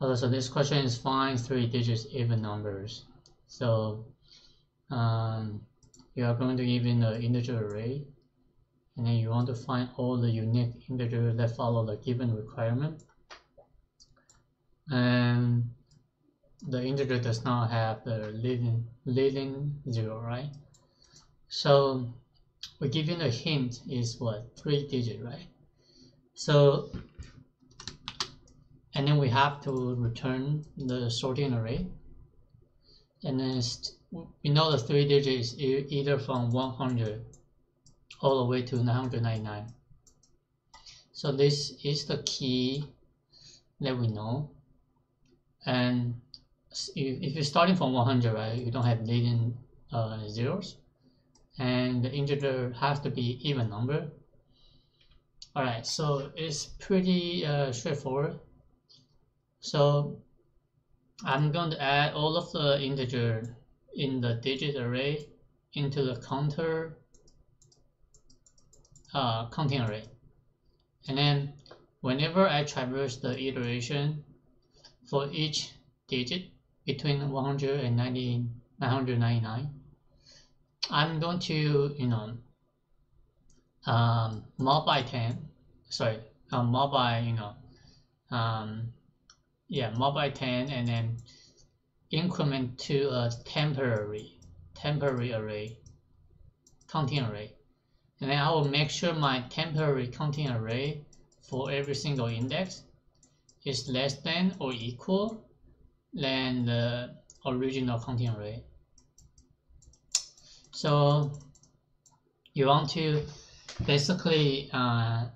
So this question is find three digits even numbers. So um, you are going to give in the integer array and then you want to find all the unique integers that follow the given requirement. And the integer does not have the leading leading zero right? So we give you a hint is what? Three digit right? So and then we have to return the sorting array. And then we know the three digits either from 100 all the way to 999 so this is the key that we know. And if you're starting from 100 right you don't have leading uh, zeros. And the integer has to be even number. All right so it's pretty uh, straightforward so I'm going to add all of the integer in the digit array into the counter uh, counting array. And then whenever I traverse the iteration for each digit between 100 and 90, 999 I'm going to you know um, multiply 10 sorry um, multiply you know um, yeah multiply 10 and then increment to a temporary temporary array counting array and then I will make sure my temporary counting array for every single index is less than or equal than the original counting array. So you want to basically uh,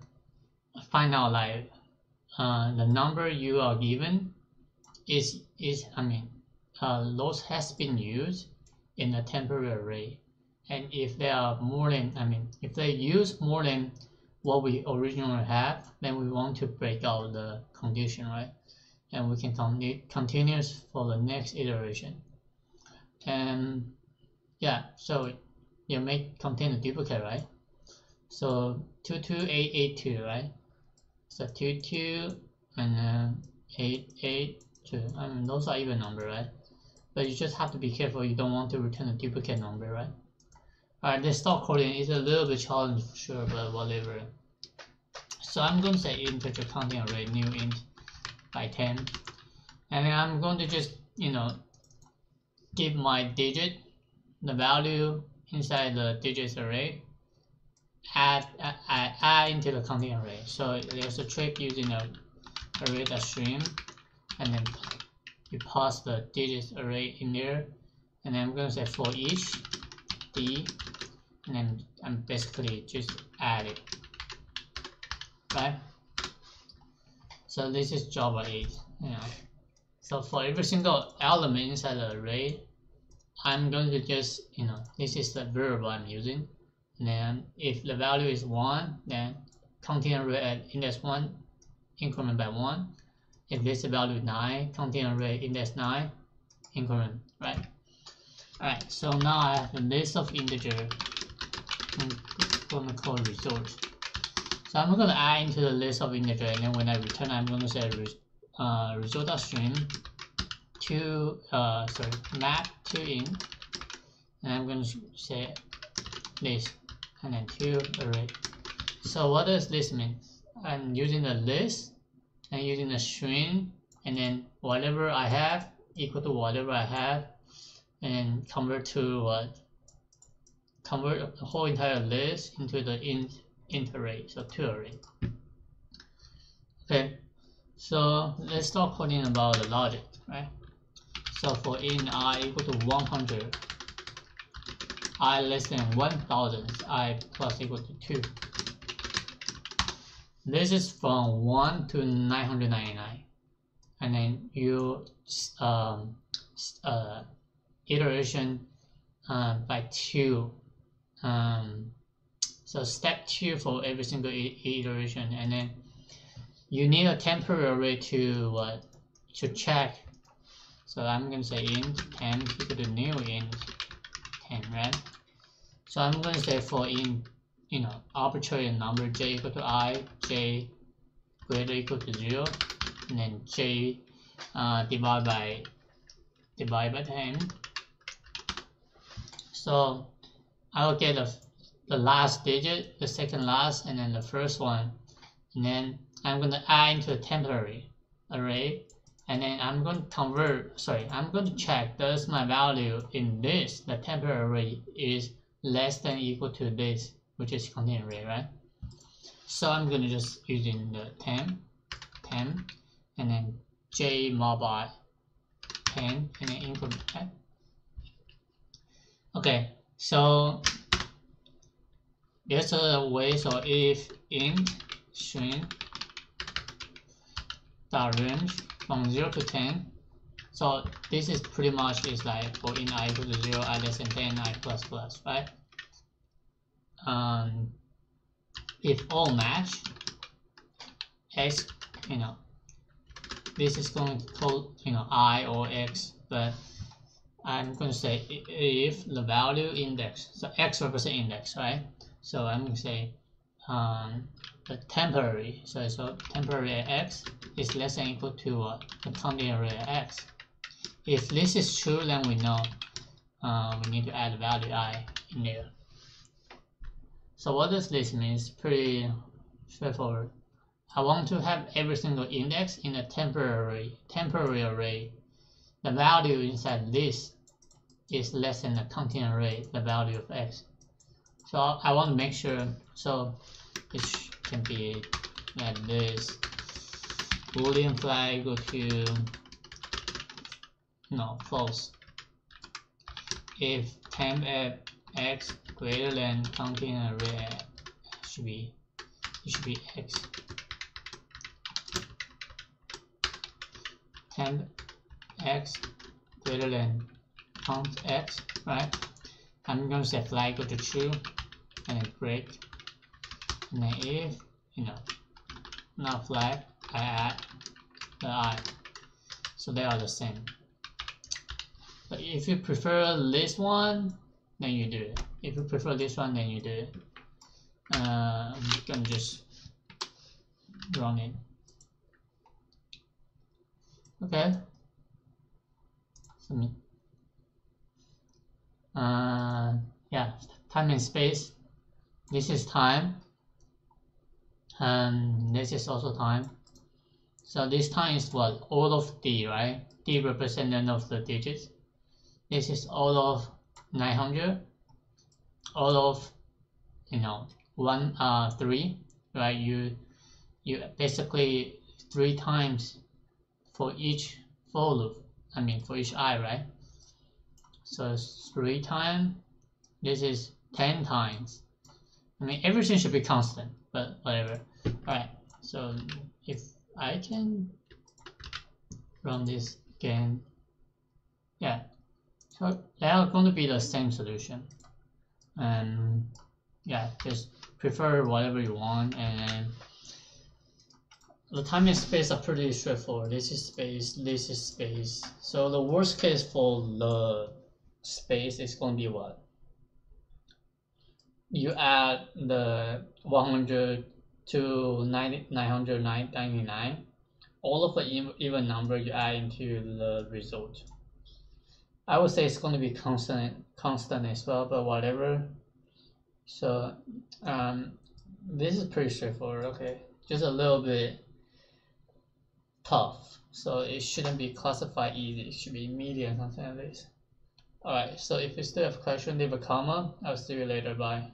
find out like uh, the number you are given is is I mean uh, those has been used in a temporary array and if they are more than I mean if they use more than what we originally have, then we want to break out the condition, right? And we can continue for the next iteration. And yeah, so you make contain a duplicate, right? So 22882, right? So 22 and then 882. I mean, those are even number, right? But you just have to be careful. You don't want to return a duplicate number, right? Alright, the stop coding is a little bit challenging for sure, but whatever. So I'm going to say integer counting array new int by 10. And then I'm going to just, you know, give my digit, the value inside the digits array, add, add, add into the counting array. So there's a trick using a Arrays.stream and then you pass the digits array in there. And then I'm going to say for each d and then I'm basically just add it right? So this is Java 8 you know. So for every single element inside the array I'm going to just you know this is the variable I'm using then if the value is 1 then counting array at index 1 increment by 1 if this value 9 counting array index 9 increment right? Alright so now I have a list of integer. Going to call result. So I'm going to add into the list of integer and then when I return I'm going to say uh, result stream to uh, sorry map to in and I'm going to say list and then two array. So what does this mean? I'm using the list and using the stream and then whatever I have equal to whatever I have and convert to what convert the whole entire list into the int, int array, so toArray. Okay, so let's start coding about the logic, right? So for int i equal to 100, i less than 1000, i plus equal to 2. This is from 1 to 999. And then you um, uh, iteration uh, by 2 um, so step two for every single iteration and then you need a temporary to uh, to check so I'm gonna say int 10 equal to new int 10 right so I'm gonna say for in you know arbitrary number j equal to i j greater equal to 0 and then j uh, divide by divide by 10 so I will get the, the last digit the second last and then the first one. And then I'm going to add into a temporary array and then I'm going to convert sorry I'm going to check does my value in this the temporary is less than equal to this which is content array right? So I'm going to just using the temp temp and then j modulo 10 and then increment that okay so there's a way so if int string dot range from 0 to 10 so this is pretty much is like for in i equal to 0 i less than 10 i plus plus right? Um if all match x you know this is going to call you know i or x but I'm going to say if the value index so x represent index right? So I'm going to say um, the temporary so so temporary x is less than equal to uh, the array x. If this is true then we know uh, we need to add value i in there. So what does this mean? It's pretty straightforward. I want to have every single index in a temporary temporary array. The value inside this is less than the content array the value of x so I want to make sure so it can be like this. Boolean flag equal to no false. If temp x greater than content array should be it should be x. Temp x greater than count x right I'm going to set flag equal to true and then break and then if you know. Not flag I add the i so they are the same. But if you prefer this one then you do it. If you prefer this one then you do it. Uh, I'm gonna just run it. Okay. Submit uh, yeah time and space. This is time. And this is also time. So this time is what? O of d right? D represents of the digits. This is O of 900 O of you know one uh three right? You you basically three times for each for loop. I mean for each i right so three times this is 10 times. I mean everything should be constant but whatever. Alright so if I can run this again. Yeah. So they are going to be the same solution. And yeah just prefer whatever you want and the time and space are pretty straightforward. This is space this is space. So the worst case for the space is going to be what? You add the 100 to 90, 999 all of the even number you add into the result. I would say it's going to be constant constant as well but whatever. So um, this is pretty straightforward okay? Just a little bit tough. So it shouldn't be classified easy. It should be medium something like this alright so if you still have question leave a comment I'll see you later bye